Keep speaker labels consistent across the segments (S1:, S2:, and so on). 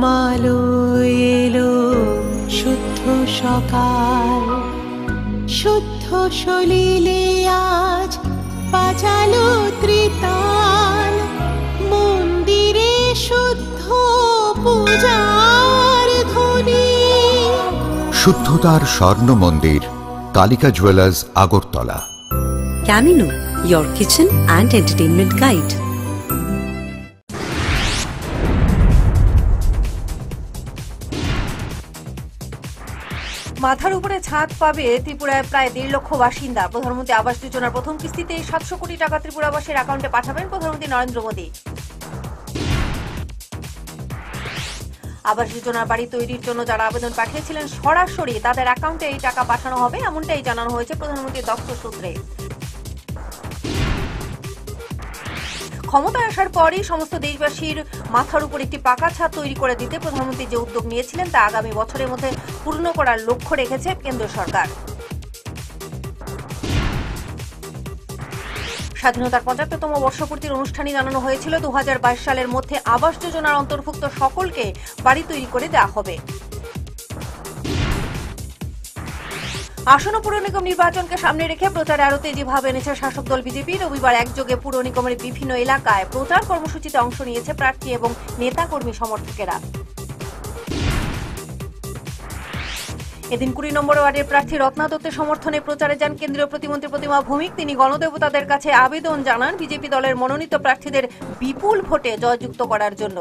S1: প্রথমালো এলো শুদ্ধ সকাল শুদ্ধ সলিলে আজ বাজালো ত্রিতাল। মন্দিরে শুদ্ধ পূজার ধ্বনি।
S2: শুদ্ধতার স্বর্ণ মন্দির Kalika jewellers Agartala.
S3: Camino, your kitchen and entertainment guide.
S4: মাথার উপরে ছাদ পাবে ত্রিপুরায় প্রায় দেড় লক্ষ বাসিন্দা। প্রধানমন্ত্রী আবাস যোজনার প্রথম কিস্তিতে সাতশো কোটি টাকা ত্রিপুরাবাসীর অ্যাকাউন্টে পাঠাবেন প্রধানমন্ত্রী নরেন্দ্র মোদী। আবাস যোজনার বাড়ি তৈরির জন্য যারা আবেদন পাঠিয়েছিলেন সরাসরি তাদের অ্যাকাউন্টে এই টাকা পাঠানো হবে, এমনটাই জানানো হয়েছে প্রধানমন্ত্রীর দপ্তর সূত্রে। ক্ষমতায় আসার পরই সমস্ত দেশবাসীর মাথার উপর একটি পাকা ছাদ তৈরি করে দিতে প্রধানমন্ত্রী যে উদ্যোগ নিয়েছিলেন তা আগামী বছরের মধ্যে পূর্ণ করার লক্ষ্য রেখেছে কেন্দ্র সরকার। স্বাধীনতার পঁচাত্তরতম বর্ষপূর্তির অনুষ্ঠানে জানানো হয়েছিল দু হাজার বাইশ সালের মধ্যে আবাস যোজনার অন্তর্ভুক্ত সকলকে বাড়ি তৈরি করে দেওয়া হবে। আসন্ন পুর নিগম নির্বাচনকে সামনে রেখে প্রচারে আরও তেজি ভাব এনেছে শাসক দল বিজেপি, রবিবার একযোগে পুর নিগমের বিভিন্ন এলাকায় প্রচার কর্মসূচিতে অংশ নিয়েছে প্রার্থী এবং নেতাকর্মী সমর্থকেরা। এদিন কুড়ি নম্বর ওয়ার্ডের প্রার্থী রত্না দত্তের সমর্থনে প্রচারে যান কেন্দ্রীয় প্রতিমন্ত্রী প্রতিমা ভৌমিক। তিনি গণদেবতাদের কাছে আবেদন জানান বিজেপি দলের মনোনীত প্রার্থীদের বিপুল ভোটে জয়যুক্ত করার জন্য।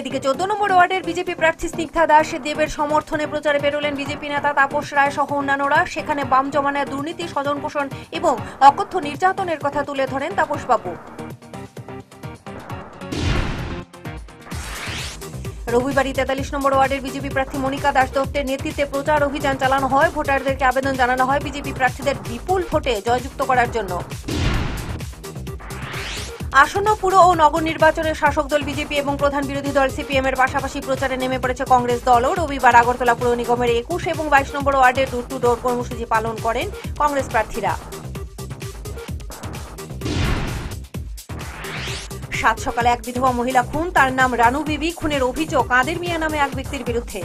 S4: এদিকে চোদ্দ নম্বর ওয়ার্ডের বিজেপি প্রার্থী স্নিগ্ধা দাস দেবের সমর্থনে প্রচারে বেরোলেন বিজেপি নেতা তাপস রায় সহ অন্যান্যরা। সেখানে বাম জমানায় দুর্নীতি স্বজন পোষণ এবং অকথ্য নির্যাতনের কথা তুলে ধরেন তাপসবাবু। রবিবারই তেতাল্লিশ নম্বর ওয়ার্ডের বিজেপি প্রার্থী মনিকা দাস দত্তের নেতৃত্বে প্রচার অভিযান চালানো হয়। ভোটারদেরকে আবেদন জানানো হয় বিজেপি প্রার্থীদের বিপুল ভোটে জয়যুক্ত করার জন্য। আসন্ন পুর ও নগর নির্বাচনের শাসক দল বিজেপি এবং প্রধান বিরোধী দল সিপিএম এর পাশাপাশি প্রচারে নেমে পড়েছে কংগ্রেস দলও রবিবার আগরতলা পুর নিগমের একুশ এবং বাইশ নম্বর ওয়ার্ডের ডোর টু ডোর কর্মসূচি পালন করেন কংগ্রেস প্রার্থীরা। সাত সকালে এক বিধবা মহিলা খুন, তার নাম রানু বিবি। খুনের অভিযোগ কাদের মিয়া নামে এক ব্যক্তির বিরুদ্ধে।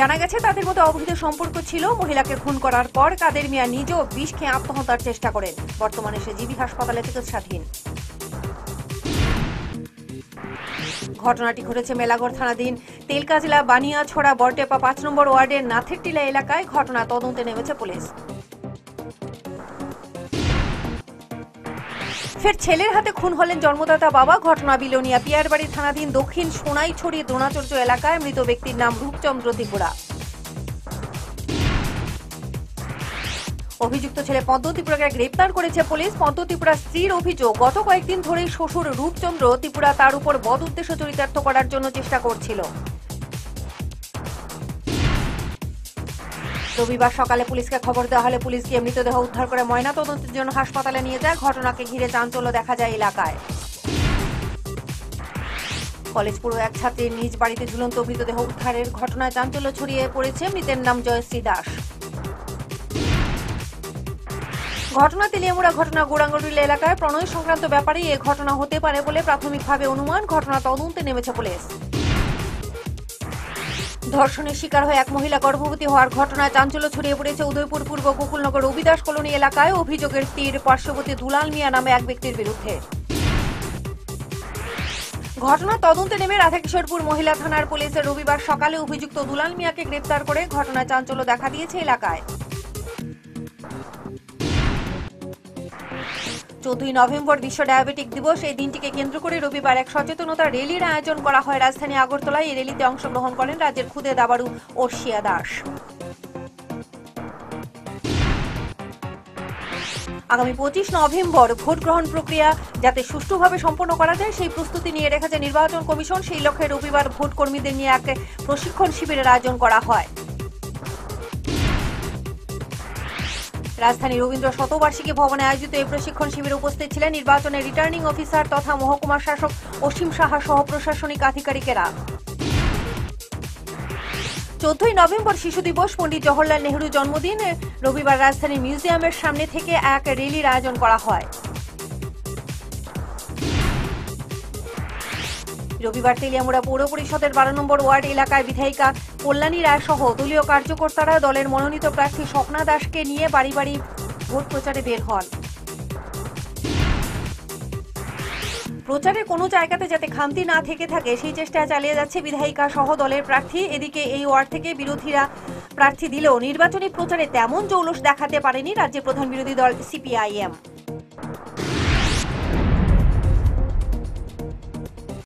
S4: জানা গেছে, তাদের মধ্যে অবৈধ সম্পর্ক ছিল। মহিলাকে খুন করার পর কাদের মিয়া নিজেও বিষ খেয়ে আত্মহত্যার চেষ্টা করেন। বর্তমানে সে জিবি হাসপাতালে চিকিৎসাধীন। ঘটনাটি ঘটেছে মেলাগড় থানাধীন তেলকাজিলা বানিয়াছড়া বরটেপা পাঁচ নম্বর ওয়ার্ডের নাথেরটিলা এলাকায়। ঘটনা তদন্তে নেমেছে পুলিশ। ফের ছেলের হাতে খুন হলেন জন্মদাতা বাবা। ঘটনা বিলোনিয়া পিয়ারবাড়ি থানাধীন দক্ষিণ সোনাইছড়ি দ্রোণাচর্য এলাকায় মৃত ব্যক্তির নাম রূপচন্দ্র ত্রিপুরা। অভিযুক্ত ছেলে পদ্ম ত্রিপুরাকে গ্রেপ্তার করেছে পুলিশ। পদ্ম ত্রিপুরা স্ত্রীর অভিযোগ, গত কয়েকদিন ধরেই শ্বশুর রূপচন্দ্র ত্রিপুরা তার উপর বদ উদ্দেশ্য চরিতার্থ করার জন্য চেষ্টা করছিল। রবিবার সকালে পুলিশকে খবর দেওয়া হলে পুলিশ গিয়ে মৃতদেহ উদ্ধার করে ময়না তদন্তের জন্য হাসপাতালে নিয়ে যায়। ঘটনাকে ঘিরে চাঞ্চল্য দেখা যায় এলাকায়। কলেজ পুরো এক ছাত্রীর নিজ বাড়িতে ঝুলন্ত মৃতদেহ উদ্ধারের ঘটনায় চাঞ্চল্য ছড়িয়ে পড়েছে। মৃতের নাম জয়শ্রী দাস। ঘটনা তেলিয়ামুড়া, ঘটনা গোড়াঙ্গডুল এলাকায় প্রণয় সংক্রান্ত ব্যাপারে এ ঘটনা হতে পারে বলে প্রাথমিকভাবে অনুমান। ঘটনা তদন্তে নেমেছে পুলিশ। ধর্ষণের শিকার হয়ে এক মহিলা গর্ভবতী হওয়ার ঘটনায় চাঞ্চল্য ছড়িয়ে পড়েছে উদয়পুর পূর্ব গোকুলনগর রবিদাস কলোনি এলাকায়। অভিযোগের তীর পার্শ্ববর্তী দুলাল মিয়া নামে এক ব্যক্তির বিরুদ্ধে। ঘটনা তদন্তে নেমে রাধাকিশোরপুর মহিলা থানার পুলিশের রবিবার সকালে অভিযুক্ত দুলাল মিয়াকে গ্রেপ্তার করে ঘটনায় চাঞ্চল্য দেখা দিয়েছে এলাকায়। চৌদ্দই নভেম্বর বিশ্ব ডায়াবেটিক দিবস। এই দিনটিকে কেন্দ্র করে রবিবার এক সচেতনতা র্যালির আয়োজন করা হয়। রাজধানী আগরতলায় এই র্যালিতে অংশগ্রহণ করেন রাজ্যের খুদে দাবারু অর্ষিয়া দাস। আগামী পঁচিশ নভেম্বর ভোট গ্রহণ প্রক্রিয়া যাতে সুষ্ঠুভাবে সম্পন্ন করা যায়, সেই প্রস্তুতি নিয়ে রেখেছে নির্বাচন কমিশন। সেই লক্ষ্যে রবিবার ভোট কর্মীদের নিয়ে এক প্রশিক্ষণ শিবিরের আয়োজন করা হয়। রাজধানী রবীন্দ্র শতবার্ষিকী ভবনে আয়োজিত এই প্রশিক্ষণ শিবিরে উপস্থিত ছিলেন নির্বাচনের রিটার্নিং অফিসার তথা মহকুমা শাসক অসীম সাহা সহ প্রশাসনিক আধিকারিকেরা। চোদ্দই নভেম্বর শিশু দিবস, পণ্ডিত জওহরলাল নেহরু জন্মদিন। রবিবার রাজধানীর মিউজিয়ামের সামনে থেকে এক র্যালির আয়োজন করা হয়। রবিবার তেলিয়ামুড়া পৌর পরিষদের বারো নম্বর ওয়ার্ড এলাকার বিধায়িকা কল্যাণী রায় সহ দলীয় কার্যকর্তারা দলের মনোনীত প্রার্থী স্বপ্না দাসকে নিয়ে বাড়ি বাড়ি ভোট প্রচারে বের হন। প্রচারে কোনো জায়গাতে যাতে খামতি না থেকে থাকে, সেই চেষ্টা চালিয়ে যাচ্ছে বিধায়িকা সহ দলের প্রার্থী। এদিকে এই ওয়ার্ড থেকে বিরোধীরা প্রার্থী দিলেও নির্বাচনী প্রচারে তেমন জৌলুস দেখাতে পারেনি রাজ্যের প্রধান বিরোধী দল সিপিআইএম।